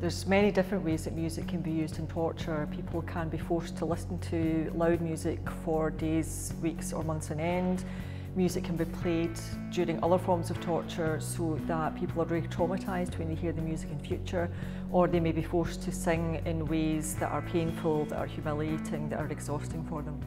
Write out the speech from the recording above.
There's many different ways that music can be used in torture. People can be forced to listen to loud music for days, weeks or months on end. Music can be played during other forms of torture so that people are re-traumatised when they hear the music in future or they may be forced to sing in ways that are painful, that are humiliating, that are exhausting for them.